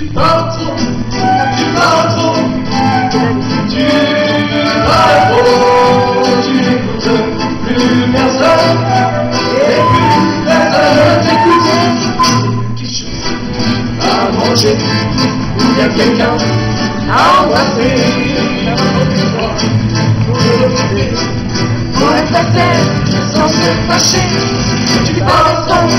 De tanto, de tanto, de tanto, de multiplicação, teve essa grande que chance a morte, o que é que é não aceita, por essa fé, só se faz cheio de coração.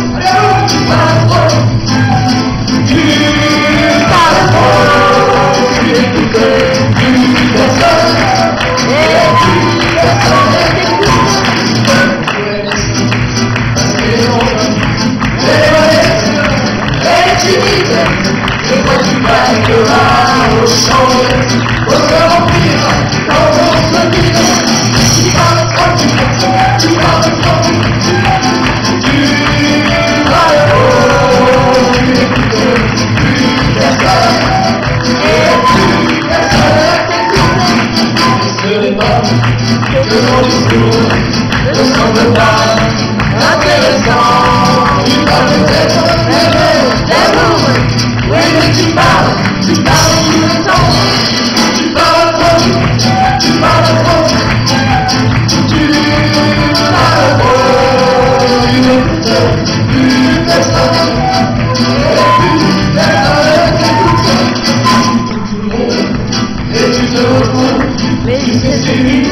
Good old school, there's something about Beijo, beijo.